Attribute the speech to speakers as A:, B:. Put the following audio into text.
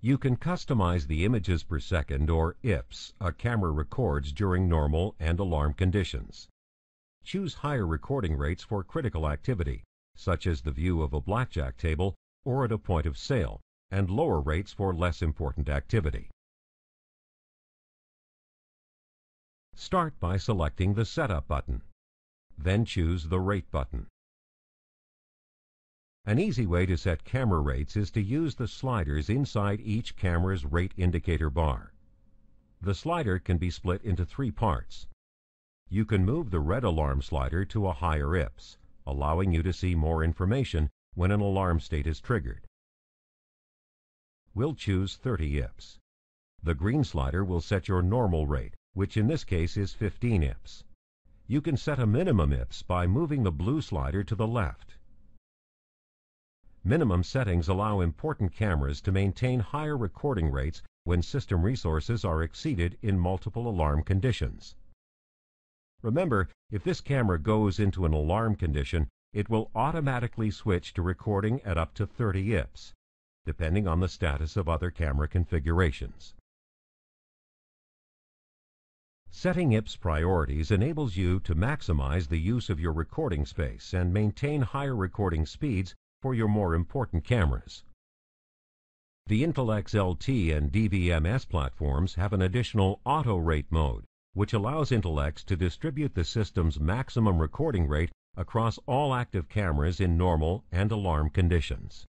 A: You can customize the images per second or IPS a camera records during normal and alarm conditions. Choose higher recording rates for critical activity, such as the view of a blackjack table or at a point of sale, and lower rates for less important activity. Start by selecting the Setup button. Then choose the Rate button. An easy way to set camera rates is to use the sliders inside each camera's rate indicator bar. The slider can be split into three parts. You can move the red alarm slider to a higher IPS, allowing you to see more information when an alarm state is triggered. We'll choose 30 IPS. The green slider will set your normal rate, which in this case is 15 IPS. You can set a minimum IPS by moving the blue slider to the left. Minimum settings allow important cameras to maintain higher recording rates when system resources are exceeded in multiple alarm conditions. Remember, if this camera goes into an alarm condition, it will automatically switch to recording at up to 30 IPS, depending on the status of other camera configurations. Setting IPS priorities enables you to maximize the use of your recording space and maintain higher recording speeds for your more important cameras. The Intellex LT and DVMS platforms have an additional auto rate mode, which allows Intellex to distribute the system's maximum recording rate across all active cameras in normal and alarm conditions.